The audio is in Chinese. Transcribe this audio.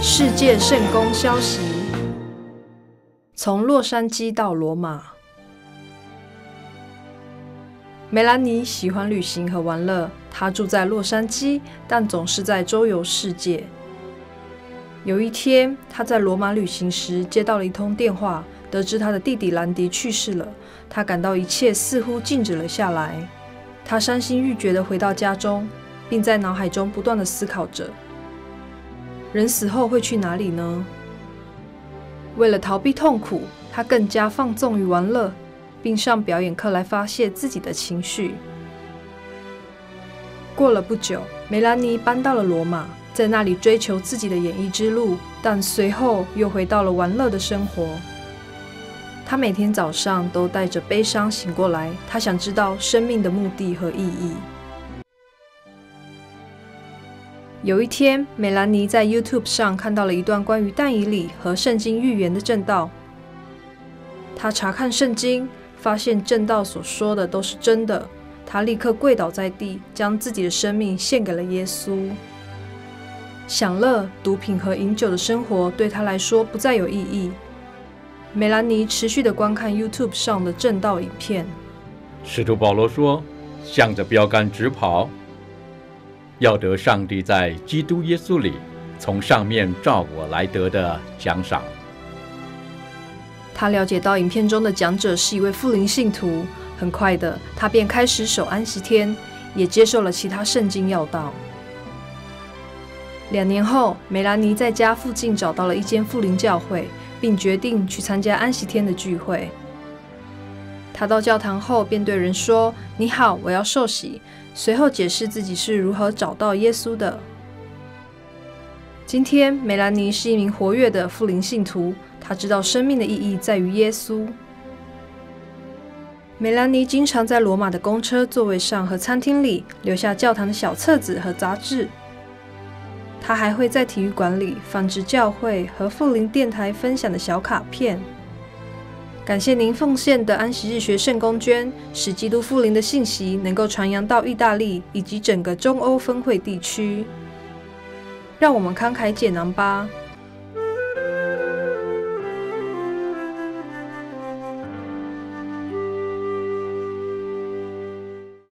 世界圣公消息：从洛杉矶到罗马，梅兰妮喜欢旅行和玩乐。她住在洛杉矶，但总是在周游世界。有一天，他在罗马旅行时接到了一通电话，得知他的弟弟兰迪去世了。他感到一切似乎静止了下来。他伤心欲绝地回到家中，并在脑海中不断地思考着。人死后会去哪里呢？为了逃避痛苦，他更加放纵于玩乐，并上表演课来发泄自己的情绪。过了不久，梅兰妮搬到了罗马，在那里追求自己的演艺之路，但随后又回到了玩乐的生活。他每天早上都带着悲伤醒过来，他想知道生命的目的和意义。有一天，梅兰妮在 YouTube 上看到了一段关于但以理和圣经预言的正道。他查看圣经，发现正道所说的都是真的。他立刻跪倒在地，将自己的生命献给了耶稣。享乐、毒品和饮酒的生活对他来说不再有意义。梅兰妮持续的观看 YouTube 上的正道影片。使徒保罗说：“向着标杆直跑。”要得上帝在基督耶稣里从上面照我来得的奖赏。他了解到影片中的讲者是一位富灵信徒，很快的，他便开始守安息天，也接受了其他圣经要道。两年后，梅兰妮在家附近找到了一间富灵教会，并决定去参加安息天的聚会。她到教堂后，便对人说：“你好，我要受洗。”随后解释自己是如何找到耶稣的。今天，梅兰妮是一名活跃的富灵信徒，她知道生命的意义在于耶稣。梅兰妮经常在罗马的公车座位上和餐厅里留下教堂的小册子和杂志。他还会在体育馆里放置教会和富林电台分享的小卡片。感谢您奉献的安息日学圣公捐，使基督复临的信息能够传扬到意大利以及整个中欧分会地区。让我们慷慨解囊吧。